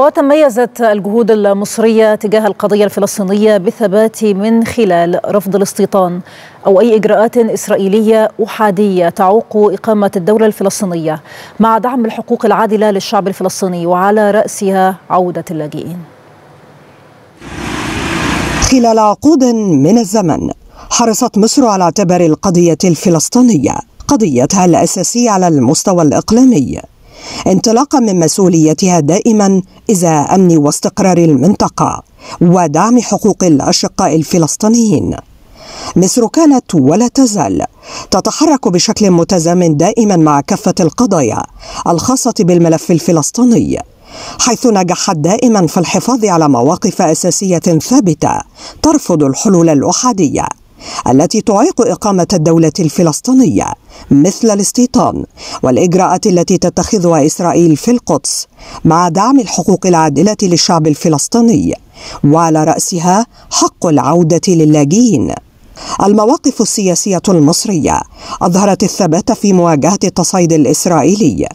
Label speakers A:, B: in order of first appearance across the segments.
A: وتميزت الجهود المصرية تجاه القضية الفلسطينية بالثبات من خلال رفض الاستيطان أو أي إجراءات إسرائيلية أحادية تعوق إقامة الدولة الفلسطينية مع دعم الحقوق العادلة للشعب الفلسطيني وعلى رأسها عودة اللاجئين.
B: خلال عقود من الزمن حرصت مصر على اعتبار القضية الفلسطينية قضيتها الأساسية على المستوى الإقليمي. انطلاقا من مسؤوليتها دائما ازاء أمن واستقرار المنطقة ودعم حقوق الأشقاء الفلسطينيين. مصر كانت ولا تزال تتحرك بشكل متزامن دائما مع كافة القضايا الخاصة بالملف الفلسطيني حيث نجحت دائما في الحفاظ على مواقف أساسية ثابتة ترفض الحلول الأحادية التي تعيق إقامة الدولة الفلسطينية مثل الاستيطان والإجراءات التي تتخذها إسرائيل في القدس مع دعم الحقوق العادلة للشعب الفلسطيني وعلى رأسها حق العودة للاجئين. المواقف السياسية المصرية أظهرت الثبات في مواجهة التصعيد الإسرائيلي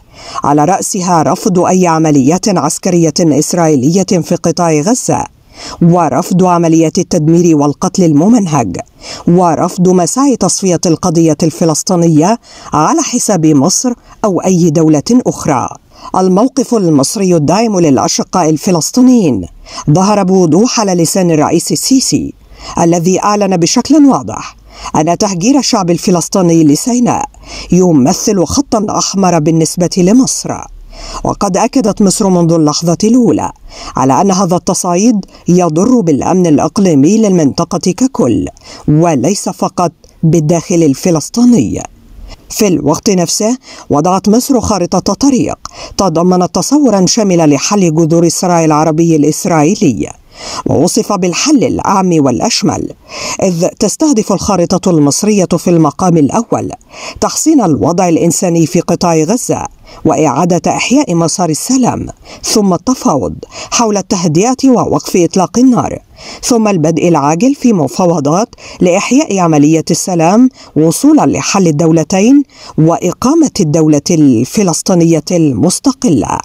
B: على رأسها رفض أي عمليات عسكرية إسرائيلية في قطاع غزة ورفض عملية التدمير والقتل الممنهج ورفض مساعي تصفية القضية الفلسطينية على حساب مصر أو أي دولة أخرى. الموقف المصري الداعم للأشقاء الفلسطينيين ظهر بوضوح على لسان الرئيس السيسي الذي أعلن بشكل واضح أن تهجير الشعب الفلسطيني لسيناء يمثل خطا أحمر بالنسبة لمصر. وقد أكدت مصر منذ اللحظة الأولى على أن هذا التصعيد يضر بالأمن الإقليمي للمنطقة ككل وليس فقط بالداخل الفلسطيني. في الوقت نفسه وضعت مصر خارطة طريق تضمنت تصورا شاملا لحل جذور الصراع العربي الإسرائيلي. ووصف بالحل الأعم والأشمل إذ تستهدف الخارطة المصرية في المقام الأول تحسين الوضع الإنساني في قطاع غزة وإعادة إحياء مسار السلام ثم التفاوض حول التهدئة ووقف إطلاق النار ثم البدء العاجل في مفاوضات لإحياء عملية السلام وصولا لحل الدولتين وإقامة الدولة الفلسطينية المستقلة.